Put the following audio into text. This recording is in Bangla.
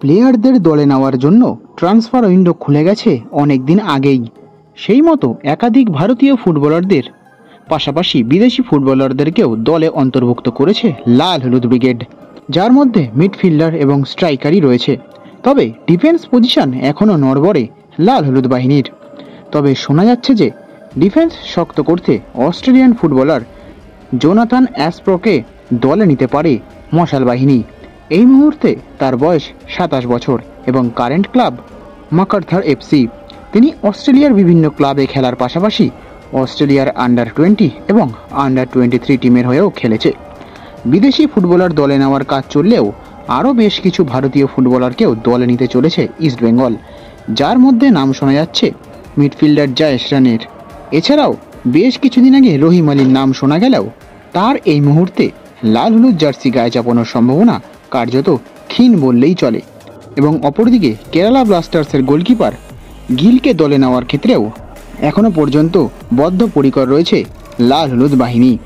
প্লেয়ারদের দলে নেওয়ার জন্য ট্রান্সফার উইন্ডো খুলে গেছে অনেক দিন আগেই। সেই মতো একাধিক ভারতীয় ফুটবলারদের, পাশাপাশি বিদেশি ফুটবলারদেরকেও দলে অন্তর্ভুক্ত করেছে লাল হলুদ ব্রিগেড, যার মধ্যে মিডফিল্ডার এবং স্ট্রাইকারই রয়েছে। তবে ডিফেন্স পজিশন এখনও নড়বড়ে লাল হলুদ বাহিনীর। তবে শোনা যাচ্ছে যে ডিফেন্স শক্ত করতে অস্ট্রেলিয়ান ফুটবলার জোনাথন অ্যাসপ্রোকে দলে নিতে পারে মশাল বাহিনী। এই মুহূর্তে তার বয়স সাতাশ বছর এবং কারেন্ট ক্লাব মাকার্থার এফসি। তিনি অস্ট্রেলিয়ার বিভিন্ন ক্লাবে খেলার পাশাপাশি অস্ট্রেলিয়ার আন্ডার টোয়েন্টি এবং আন্ডার টোয়েন্টি থ্রি টিমের হয়েও খেলেছে। বিদেশি ফুটবলার দলে নেওয়ার কাজ চললেও আরও বেশ কিছু ভারতীয় ফুটবলারকেও দলে নিতে চলেছে ইস্টবেঙ্গল যার মধ্যে নাম শোনা যাচ্ছে মিডফিল্ডার জায়েশ রানের। এছাড়াও বেশ কিছুদিন আগে রহিম আলীর নাম শোনা গেলেও তার এই মুহূর্তে লাল হলুদ জার্সি গায়ে চাপানোর সম্ভাবনা কার্যত ক্ষীণ বললেই চলে। এবং অপরদিকে কেরালা ব্লাস্টার্সের গোলকিপার গিলকে দলে নেওয়ার ক্ষেত্রেও এখনও পর্যন্ত বদ্ধ পরিকর রয়েছে লাল হলুদ বাহিনী।